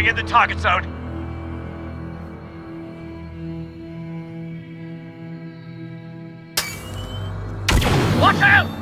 Moving in the target zone. Watch out!